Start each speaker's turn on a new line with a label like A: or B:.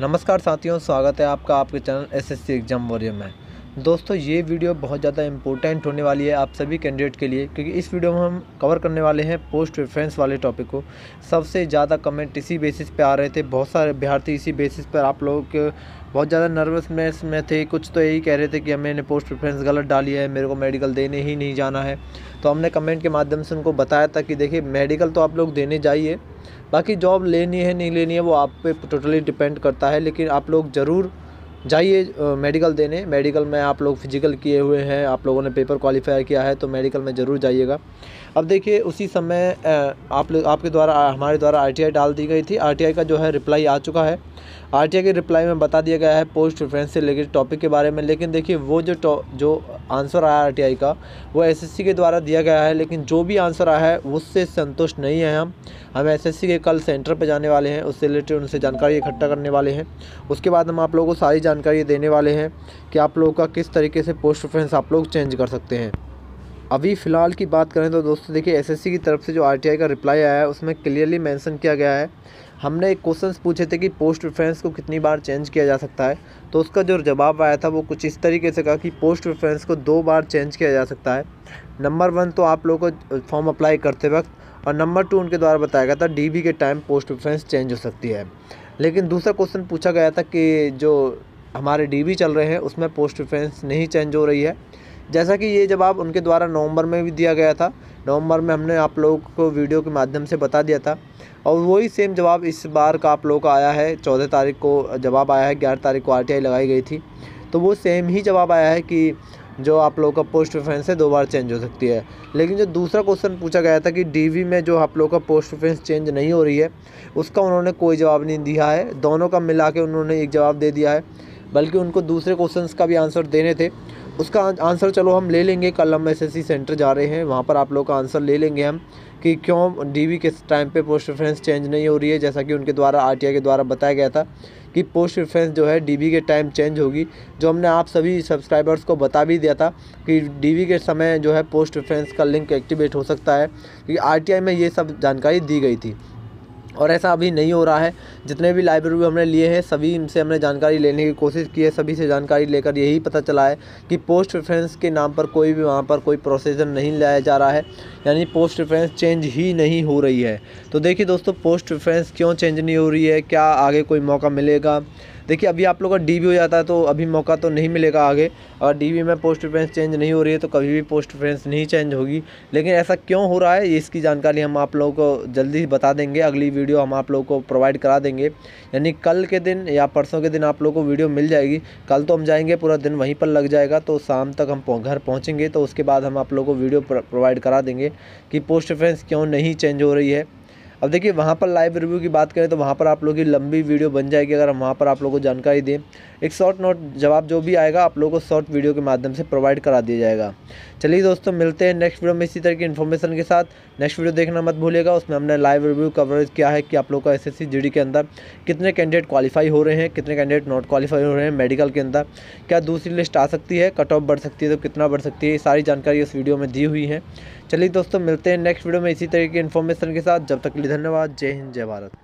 A: नमस्कार साथियों स्वागत है आपका आपके चैनल एसएससी एग्ज़ाम वॉरियर में। दोस्तों, ये वीडियो बहुत ज़्यादा इंपॉर्टेंट होने वाली है आप सभी कैंडिडेट के लिए, क्योंकि इस वीडियो में हम कवर करने वाले हैं पोस्ट रेफरेंस वाले टॉपिक को। सबसे ज़्यादा कमेंट इसी बेसिस पे आ रहे थे, बहुत सारे अभ्यर्थी इसी बेसिस पर। आप लोग बहुत ज़्यादा नर्वसनेस में थे, कुछ तो यही कह रहे थे कि मैंने पोस्ट प्रेफरेंस गलत डाली है, मेरे को मेडिकल देने ही नहीं जाना है। तो हमने कमेंट के माध्यम से उनको बताया था कि देखिए मेडिकल तो आप लोग देने जाइए, बाकी जॉब लेनी है, नहीं लेनी है, वो आप पे टोटली डिपेंड करता है, लेकिन आप लोग ज़रूर जाइए मेडिकल देने। मेडिकल में आप लोग फ़िज़िकल किए हुए हैं, आप लोगों ने पेपर क्वालिफाई किया है तो मेडिकल में ज़रूर जाइएगा। अब देखिए, उसी समय आप लोग, आपके द्वारा, हमारे द्वारा आरटीआई डाल दी गई थी। आरटीआई का जो है रिप्लाई आ चुका है। आरटीआई के रिप्लाई में बता दिया गया है पोस्ट रेफरेंस से रिलेटेड टॉपिक के बारे में, लेकिन देखिए, वो जो जो आंसर आया आरटीआई का, वो एसएससी के द्वारा दिया गया है, लेकिन जो भी आंसर आया है, उससे संतुष्ट नहीं है हम। हम एसएससी के कल सेंटर पर जाने वाले हैं, उससे रिलेटेड उनसे जानकारी इकट्ठा करने वाले हैं। उसके बाद हम आप लोगों को सारी जानकारी देने वाले हैं कि आप लोगों का किस तरीके से पोस्ट रेफरेंस आप लोग चेंज कर सकते हैं। अभी फ़िलहाल की बात करें तो दोस्तों देखिए एसएससी की तरफ़ से जो आरटीआई का रिप्लाई आया है, उसमें क्लियरली मेंशन किया गया है। हमने एक क्वेश्चन पूछे थे कि पोस्ट रेफरेंस को कितनी बार चेंज किया जा सकता है। तो उसका जो जवाब आया था, वो कुछ इस तरीके से कहा कि पोस्ट रेफरेंस को दो बार चेंज किया जा सकता है। नंबर वन तो आप लोगों को फॉर्म अप्लाई करते वक्त और नंबर टू उनके द्वारा बताया गया था डीबी के टाइम पोस्ट रेफरेंस चेंज हो सकती है। लेकिन दूसरा क्वेश्चन पूछा गया था कि जो हमारे डी चल रहे हैं, उसमें पोस्ट रेफरेंस नहीं चेंज हो रही है। जैसा कि ये जवाब उनके द्वारा नवंबर में भी दिया गया था, नवंबर में हमने आप लोगों को वीडियो के माध्यम से बता दिया था, और वही सेम जवाब इस बार का आप लोगों का आया है, चौदह तारीख को जवाब आया है, ग्यारह तारीख को आर लगाई गई थी। तो वो सेम ही जवाब आया है कि जो आप लोगों का पोस्ट रेफरेंस है, दो बार चेंज हो सकती है। लेकिन जो दूसरा क्वेश्चन पूछा गया था कि डीवी में जो आप लोगों का पोस्ट रेफरेंस चेंज नहीं हो रही है, उसका उन्होंने कोई जवाब नहीं दिया है। दोनों का मिला के उन्होंने एक जवाब दे दिया है। बल्कि उनको दूसरे क्वेश्चन का भी आंसर देने थे। उसका आंसर चलो हम ले लेंगे, कल हम एसएससी सेंटर जा रहे हैं। वहाँ पर आप लोग का आंसर ले लेंगे हम कि क्यों डीवी के टाइम पे पोस्ट रेफरेंस चेंज नहीं हो रही है। जैसा कि उनके द्वारा आरटीआई के द्वारा बताया गया था कि पोस्ट रेफरेंस जो है डीवी के टाइम चेंज होगी। जो हमने आप सभी सब्सक्राइबर्स को बता भी दिया था कि डीवी के समय जो है पोस्ट रेफरेंस का लिंक एक्टिवेट हो सकता है। क्योंकि आरटीआई में ये सब जानकारी दी गई थी। और ऐसा अभी नहीं हो रहा है। जितने भी लाइब्रेरी हमने लिए हैं, सभी इनसे हमने जानकारी लेने की कोशिश की है, सभी से जानकारी लेकर यही पता चला है कि पोस्ट रेफरेंस के नाम पर कोई भी वहाँ पर कोई प्रोसीजर नहीं लाया जा रहा है, यानी पोस्ट रेफरेंस चेंज ही नहीं हो रही है। तो देखिए दोस्तों पोस्ट रेफरेंस क्यों चेंज नहीं हो रही है? क्या आगे कोई मौका मिलेगा? देखिए, अभी आप लोग का डी हो जाता है तो अभी मौका तो नहीं मिलेगा आगे। अगर डी में पोस्ट प्रेफरेंस चेंज नहीं हो रही है तो कभी भी पोस्ट प्रेफरेंस नहीं चेंज होगी। लेकिन ऐसा क्यों हो रहा है? इसकी जानकारी हम आप लोगों को जल्दी बता देंगे। अगली वीडियो हम आप लोगों को प्रोवाइड करा देंगे। यानी कल के दिन या परसों के दिन आप लोगों को वीडियो मिल जाएगी। कल तो हम जाएँगे, पूरा दिन वहीं पर लग जाएगा। तो शाम तक हम घर पहुँचेंगे तो उसके बाद हम आप लोगों को वीडियो प्रोवाइड करा देंगे कि पोस्ट प्रेफरेंस क्यों नहीं चेंज हो रही है। अब देखिए, वहाँ पर लाइव रिव्यू की बात करें तो वहाँ पर आप लोगों की लंबी वीडियो बन जाएगी, अगर हम वहाँ पर आप लोगों को जानकारी दें। एक शॉर्ट नोट जवाब जो भी आएगा, आप लोगों को शॉर्ट वीडियो के माध्यम से प्रोवाइड करा दिया जाएगा। चलिए दोस्तों, मिलते हैं नेक्स्ट वीडियो में इसी तरह की इन्फॉर्मेशन के साथ। नेक्स्ट वीडियो देखना मत भूलिएगा, उसमें हमने लाइव रिव्यू कवरेज किया है कि आप लोग का एस एस के अंदर कितने कैंडिडेट क्वालिफाई हो रहे हैं, कितने कैंडिडेट नॉट क्वालिफाई हो रहे हैं मेडिकल के अंदर। क्या दूसरी लिस्ट आ सकती है? कट ऑफ़ बढ़ सकती है तो कितना बढ़ सकती है? ये सारी जानकारी उस वीडियो में दी हुई है। चलिए दोस्तों, मिलते हैं नेक्स्ट वीडियो में इसी तरह की इन्फॉर्मेशन के साथ। जब तक के लिए धन्यवाद। जय हिंद, जय भारत।